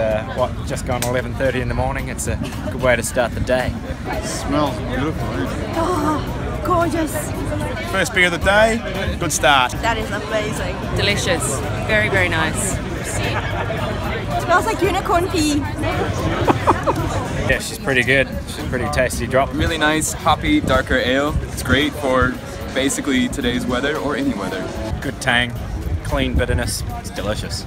uh, what just gone 11:30 in the morning. It's a good way to start the day. smells beautiful. Eh? Oh, gorgeous. First beer of the day, good start. That is amazing. Delicious. Very, very nice. smells like unicorn pee. Yeah, she's pretty good. She's a pretty tasty drop. Really nice, hoppy, darker ale. It's great for basically today's weather or any weather. Good tang, clean bitterness. It's delicious.